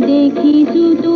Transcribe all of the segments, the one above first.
देखी सू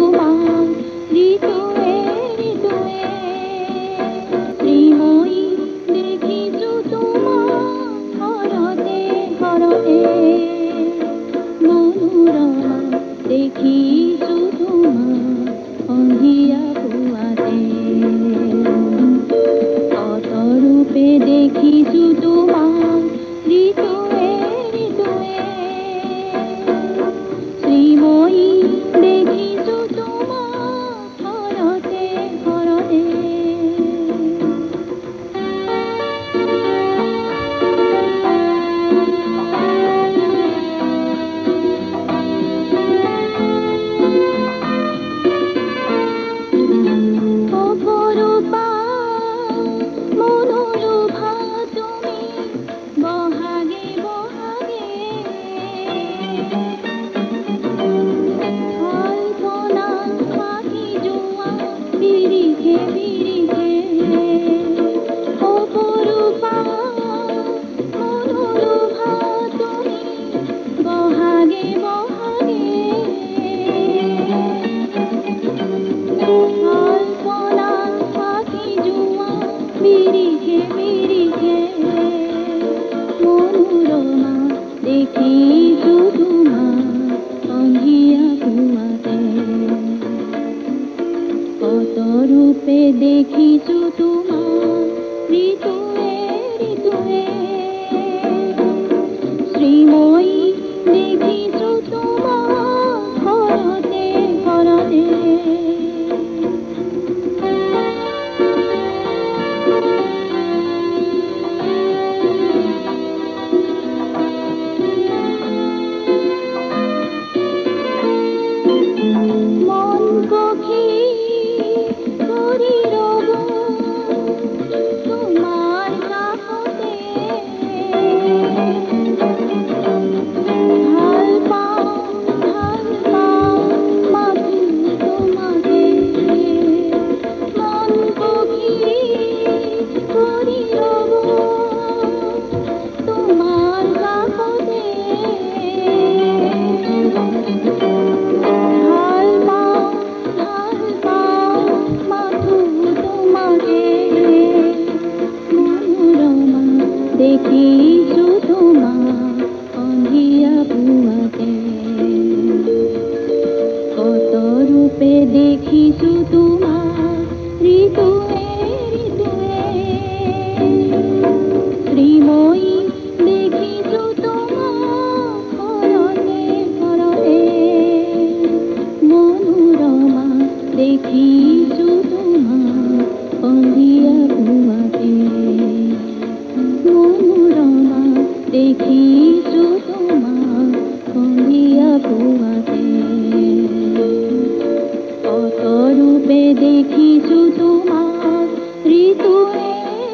थी जो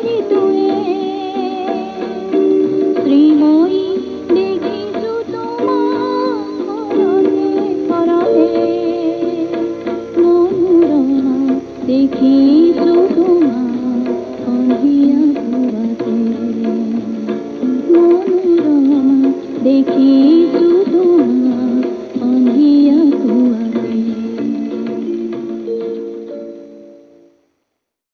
bonito.